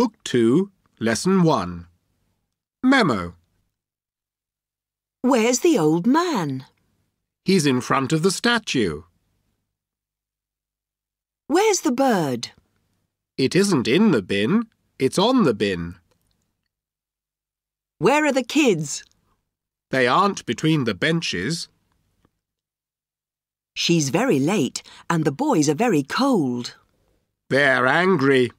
Book 2, Lesson 1. Memo. Where's the old man? He's in front of the statue. Where's the bird? It isn't in the bin, it's on the bin. Where are the kids? They aren't between the benches. She's very late and the boys are very cold. They're angry.